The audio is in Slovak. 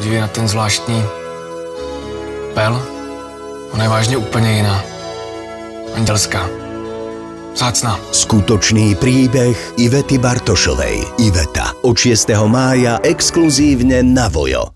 dívej na ten zvláštní pel. Ona je vážne úplne iná. Andelská. Zácná. Skutočný príbeh Ivety Bartošovej. Iveta. Od 6. mája exkluzívne na Vojo.